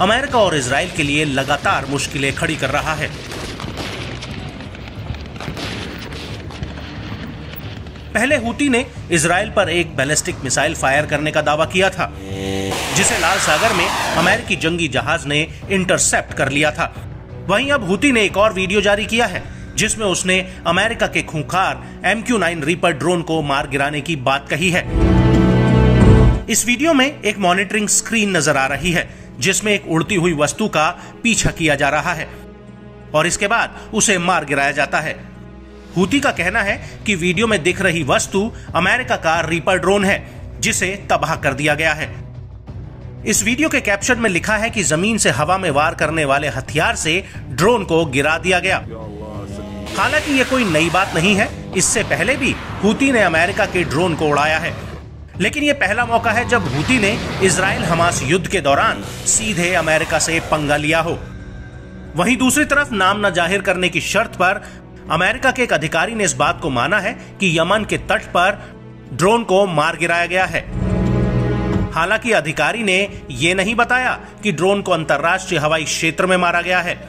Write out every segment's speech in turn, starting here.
America और Israel के लिए लगातार मुश्किलें खड़ी कर रहा है पहले हूती ने इसराइल पर एक बैलिस्टिक मिसाइल फायर करने का दावा किया था, जिसे लाल सागर में अमेरिकी जंगी जहाज़ ने इंटरसेप्ट कर लिया था। वहीं अब हूती ने एक और वीडियो जारी किया है, जिसमें उसने अमेरिका के खूंखार M Q nine reaper drone को मार गिराने की बात कही है। इस वीडियो में एक मॉनिटरिंग स्क्रीन नज़र आ रही है, जिसमें एक उड़ती हुई वस्तु का पीछा किया जा रहा है, और इसके बाद उसे मार गिराया जाता है। हूती का कहना है कि वीडियो में दिख रही वस्तु अमेरिका का रीपर ड्रोन है, जिसे तबाह कर दिया गया है। इस वीडियो के कैप्शन में लिखा है कि ज़मीन से हवा में वार करने वाले हथियार से ड्रोन को गिरा दिया गया। हालाँकि ये कोई नई बात नहीं है, इससे पहले भी हूती ने अमेरिका के ड्रोन को उड़ाया है। लेकिन ये पहला मौका है जब हूती ने इसराइल हमास युद्ध के दौरान सीधे अमेरिका से पंगा लिया हो। वहीं दूसरी तरफ़ नाम न ज़ाहिर करने की शर्त पर अमेरिका के एक अधिकारी ने इस बात को माना है कि यमन के तट पर ड्रोन को मार गिराया गया है। हालाँकि अधिकारी ने यह नहीं बताया कि ड्रोन को अंतर्राष्ट्रीय हवाई क्षेत्र में मारा गया है।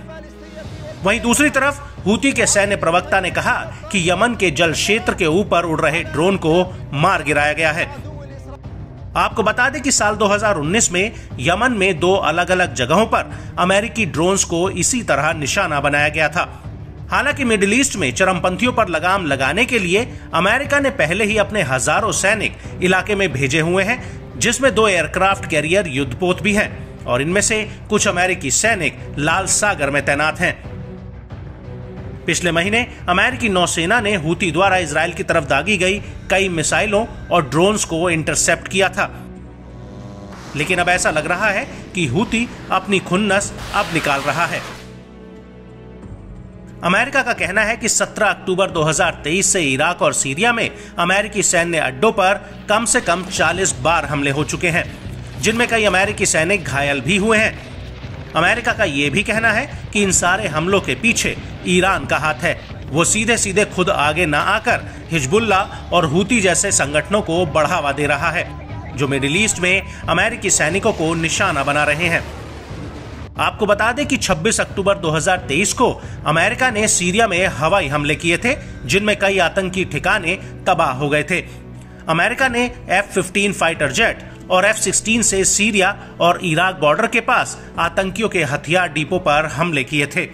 वहीं दूसरी तरफ़, हूती के सैन्य प्रवक्ता ने कहा कि यमन के जल क्षेत्र के ऊपर उड़ रहे ड्रोन को मार गिराया गया है। आपको बता दें कि साल 2019 में यमन में दो अलग अलग जगहों पर अमेरिकी ड्रोन्स को इसी तरह निशाना बनाया गया था। हालाँकि मिडिल ईस्ट में चरमपंथियों पर लगाम लगाने के लिए अमेरिका ने पहले ही अपने हज़ारों सैनिक इलाके में भेजे हुए हैं, जिसमें दो एयरक्राफ्ट कैरियर युद्धपोत भी हैं और इनमें से कुछ अमेरिकी सैनिक लाल सागर में तैनात हैं। पिछले महीने अमेरिकी नौसेना ने हूती द्वारा इसराइल की तरफ़ दागी गई कई मिसाइलों और ड्रोन्स को इंटरसेप्ट किया था। लेकिन अब ऐसा लग रहा है कि हूती अपनी खुन्नस अब निकाल रहा है। अमेरिका का कहना है कि 17 अक्टूबर 2023 से इराक और सीरिया में अमेरिकी सैन्य अड्डों पर कम से कम 40 बार हमले हो चुके हैं, जिनमें कई अमेरिकी सैनिक घायल भी हुए हैं। अमेरिका का यह भी कहना है कि इन सारे हमलों के पीछे ईरान का हाथ है। वो सीधे सीधे खुद आगे न आकर हिजबुल्ला और हूती जैसे संगठनों को बढ़ावा दे रहा है, जो मिडिल ईस्ट में अमेरिकी सैनिकों को निशाना बना रहे हैं। आपको बता दें कि 26 अक्टूबर 2023 को अमेरिका ने सीरिया में हवाई हमले किए थे, जिनमें कई आतंकी ठिकाने तबाह हो गए थे। अमेरिका ने एफ़ फिफ्टीन फाइटर जेट और एफ़ सिक्सटीन से सीरिया और इराक बॉर्डर के पास आतंकियों के हथियार डिपो पर हमले किए थे।